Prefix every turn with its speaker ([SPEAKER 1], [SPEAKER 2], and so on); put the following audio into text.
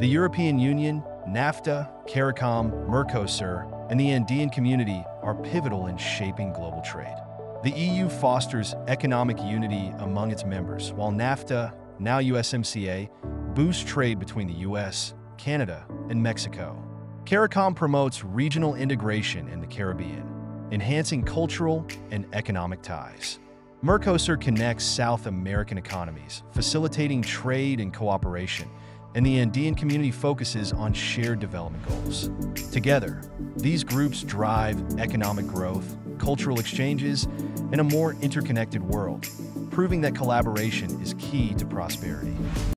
[SPEAKER 1] The European Union, NAFTA, CARICOM, Mercosur, and the Andean community are pivotal in shaping global trade. The EU fosters economic unity among its members, while NAFTA, now USMCA, boosts trade between the US, Canada, and Mexico. CARICOM promotes regional integration in the Caribbean, enhancing cultural and economic ties. Mercosur connects South American economies, facilitating trade and cooperation, and the Andean community focuses on shared development goals. Together, these groups drive economic growth, cultural exchanges, and a more interconnected world, proving that collaboration is key to prosperity.